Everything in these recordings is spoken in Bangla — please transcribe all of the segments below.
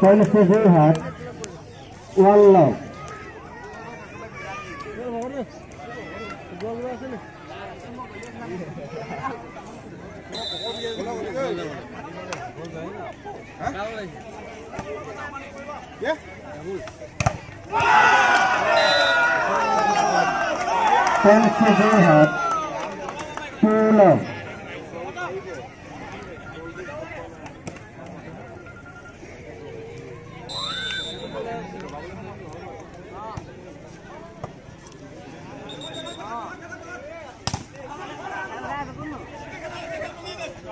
কনফিউজহাট wallah Yeah. Thank you very much. Two love.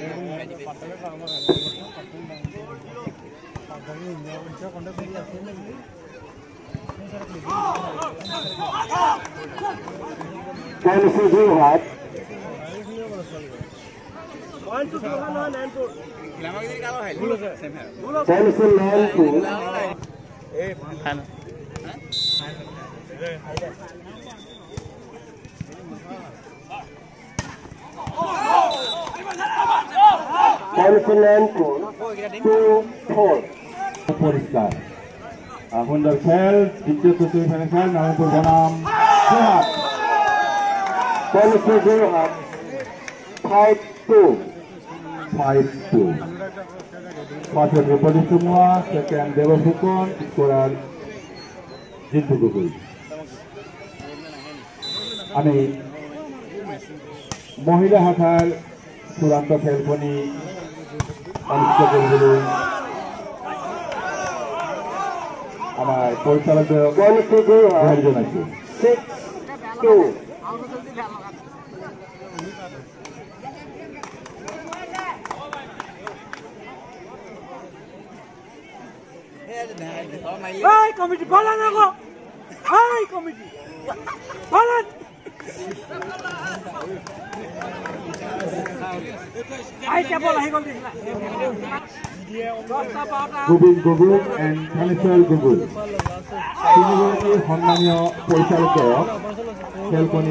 Time to do what? One to two, one and two. Time to learn to. Hello. Narayanpur two পৰিষ্কাৰ আহ, সুন্দৰ খেল দ্বিতীয় চতুৰ্থ ফাইনেল খেল নাৰায়ণপুৰ বনাম। Jorhat কইলেছে Jorhat five two five two first reporting সুমুয়া second Dev Phukan scorer Jintu Gogoi আমি মহিলা শাখাৰ চূড়ান্ত খেলখনি অনুষ্ঠিত কৰিবলৈ আমাৰ পৰিচালকদ্বয়ক অনুৰোধ জনাইছোঁ Hey, committee, palan ako! Hey, committee! Palan! Gobinda Gogoi and Thaneshwar Gogoi তিনিগৰাকী সন্মানীয় পৰিচালকক খেলখনি